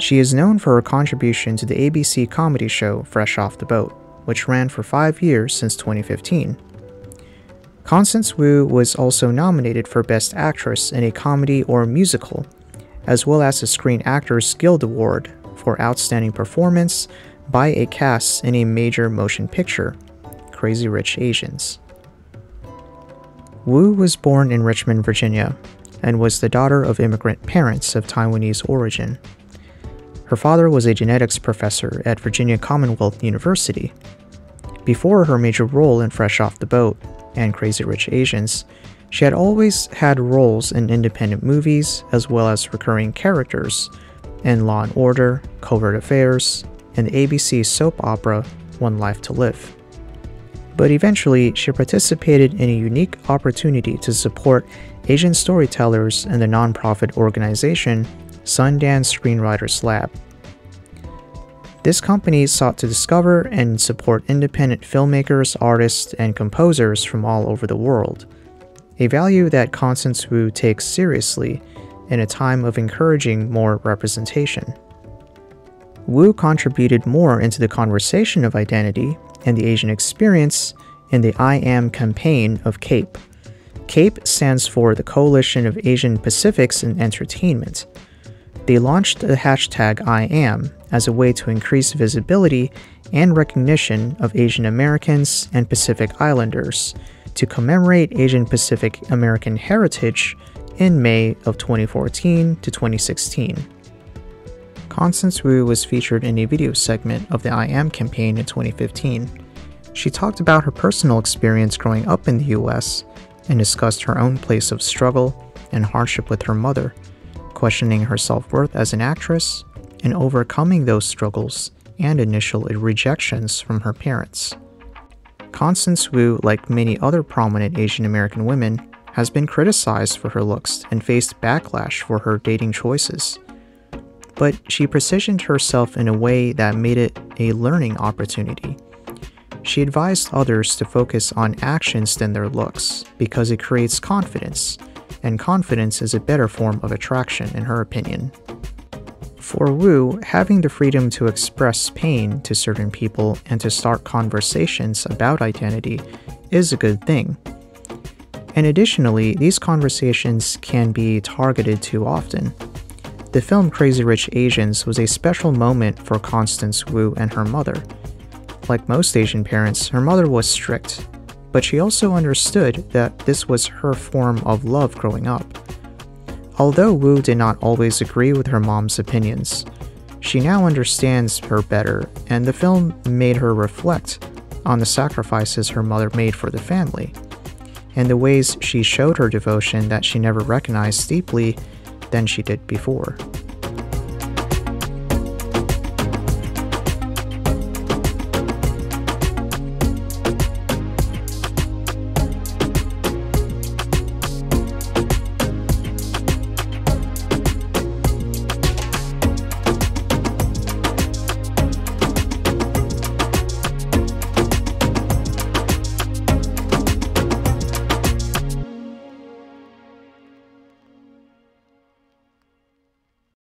She is known for her contribution to the ABC comedy show Fresh Off the Boat, which ran for five years since 2015. Constance Wu was also nominated for Best Actress in a Comedy or Musical, as well as the Screen Actors Guild Award for Outstanding Performance by a Cast in a Major Motion Picture, Crazy Rich Asians. Wu was born in Richmond, Virginia, and was the daughter of immigrant parents of Taiwanese origin. Her father was a genetics professor at Virginia Commonwealth University. Before her major role in Fresh Off the Boat, and Crazy Rich Asians, she had always had roles in independent movies as well as recurring characters in Law and Order, Covert Affairs, and the ABC soap opera One Life to Live. But eventually, she participated in a unique opportunity to support Asian storytellers in the nonprofit organization Sundance Screenwriters Lab. This company sought to discover and support independent filmmakers, artists, and composers from all over the world, a value that Constance Wu takes seriously in a time of encouraging more representation. Wu contributed more into the conversation of identity and the Asian experience in the I Am campaign of CAPE. CAPE stands for the Coalition of Asian Pacifics in Entertainment. They launched the hashtag I Am as a way to increase visibility and recognition of Asian Americans and Pacific Islanders to commemorate Asian Pacific American heritage in May of 2014 to 2016. Constance Wu was featured in a video segment of the I Am campaign in 2015. She talked about her personal experience growing up in the US and discussed her own place of struggle and hardship with her mother, questioning her self worth as an actress and overcoming those struggles and initial rejections from her parents. Constance Wu, like many other prominent Asian American women, has been criticized for her looks and faced backlash for her dating choices. But she positioned herself in a way that made it a learning opportunity. She advised others to focus on actions than their looks because it creates confidence, and confidence is a better form of attraction, in her opinion. For Wu, having the freedom to express pain to certain people and to start conversations about identity is a good thing. And additionally, these conversations can be targeted too often. The film Crazy Rich Asians was a special moment for Constance Wu and her mother. Like most Asian parents, her mother was strict, but she also understood that this was her form of love growing up. Although Wu did not always agree with her mom's opinions, she now understands her better, and the film made her reflect on the sacrifices her mother made for the family, and the ways she showed her devotion that she never recognized deeply than she did before.